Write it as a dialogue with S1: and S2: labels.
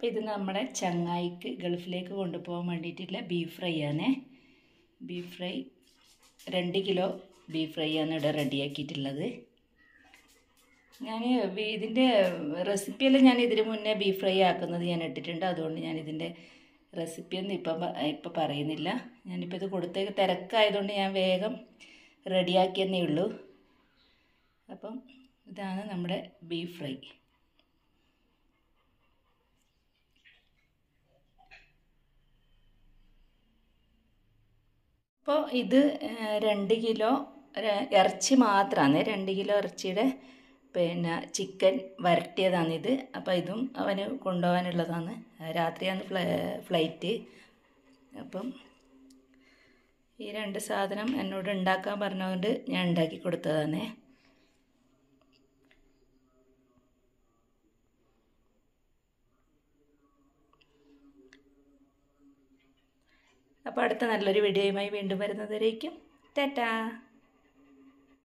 S1: അപ്പോൾ ഇത് നമ്മുടെ ചങ്ങായിക്ക് ഗൾഫിലേക്ക് കൊണ്ടുപോകാൻ വേണ്ടിയിട്ടുള്ള ബീഫ് ഫ്രൈ ആണ്. ബീഫ് ഫ്രൈ രണ്ട് കിലോ ബീഫ് ഫ്രൈ ആണ് ഇവിടെ റെഡിയാക്കിയിട്ടുള്ളത് ഞാൻ ഇതിന്റെ റെസിപ്പിയെല്ലാം ഞാൻ ഇതിന് മുന്നേ ബീഫ് ഫ്രൈ ആക്കുന്നത് ഞാൻ ഇട്ടിട്ടുണ്ട്. അതുകൊണ്ട് ഞാൻ ഇതിന്റെ റെസിപ്പിയൊന്നും ഇപ്പം ഇപ്പം പറയുന്നില്ല. ഞാനിപ്പോൾ ഇത് കൊടുത്തേക്ക് തിരക്കായതുകൊണ്ട് ഞാൻ വേഗം റെഡിയാക്കിയെന്നേ ഉള്ളൂ. അപ്പം ഇതാണ് നമ്മുടെ ബീഫ് ഫ്രൈ. അപ്പോൾ ഇത് രണ്ട് കിലോ ഇറച്ചി മാത്രമാണ് രണ്ട് കിലോ ഇറച്ചിയുടെ പിന്നെ ചിക്കൻ വരട്ടിയതാണിത് അപ്പോൾ ഇതും അവന് കൊണ്ടുപോകാനുള്ളതാണ്. രാത്രിയാണ് ഫ്ലൈ ഫ്ലൈറ്റ്. അപ്പം ഈ രണ്ട് സാധനം എന്നോട് ഉണ്ടാക്കാൻ പറഞ്ഞതുകൊണ്ട് ഞാൻ ഉണ്ടാക്കി കൊടുത്തതാണ്. അപ്പോൾ അടുത്ത നല്ലൊരു വീഡിയോയുമായി വീണ്ടും വരുന്നതുവരേക്കും. ടാറ്റാ.